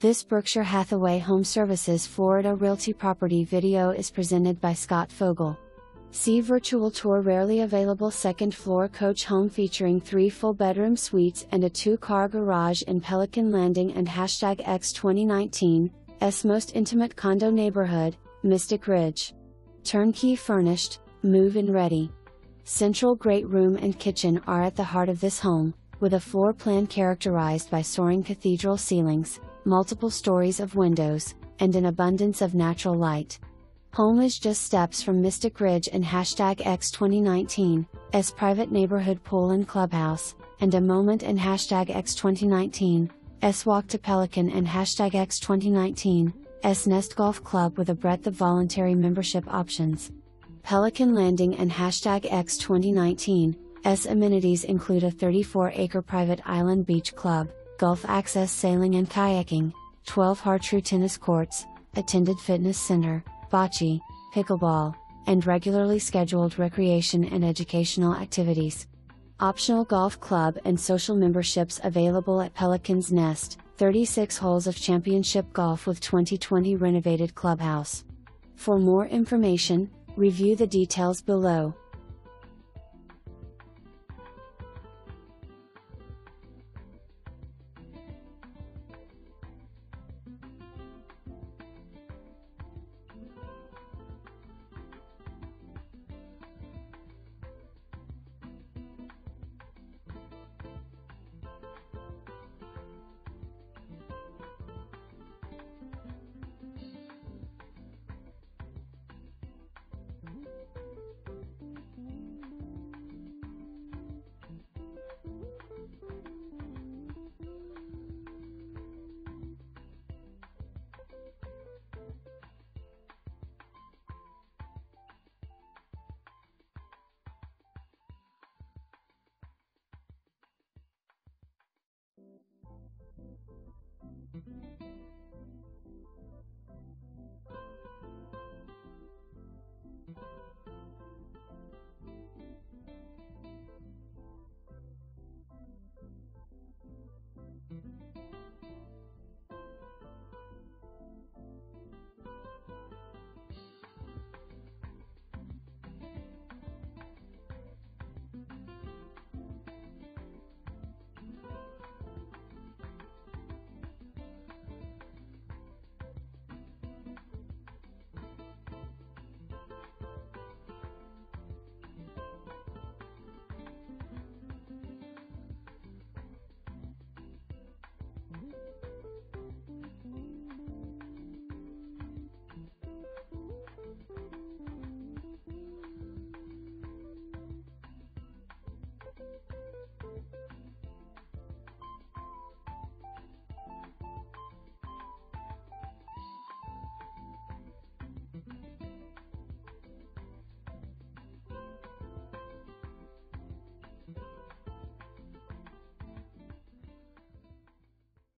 This Berkshire Hathaway Home Services Florida Realty property video is presented by Scott Fogel. See virtual tour rarely available second floor coach home featuring three full bedroom suites and a two car garage in Pelican Landing and hashtag X 2019, S most intimate condo neighborhood, Mystic Ridge. Turnkey furnished, move in ready. Central great room and kitchen are at the heart of this home, with a floor plan characterized by soaring cathedral ceilings, multiple stories of windows, and an abundance of natural light. Home is just steps from Mystic Ridge and hashtag X 2019, as private neighborhood pool and clubhouse, and a moment and hashtag X 2019, S walk to Pelican and hashtag X 2019, S Nest Golf Club with a breadth of voluntary membership options. Pelican Landing and hashtag X 2019, S amenities include a 34 acre private island beach club, golf access sailing and kayaking, 12 Har-Tru tennis courts, attended fitness center, bocce, pickleball, and regularly scheduled recreation and educational activities. Optional golf club and social memberships available at Pelican's Nest, 36 holes of championship golf with 2020 renovated clubhouse. For more information, review the details below.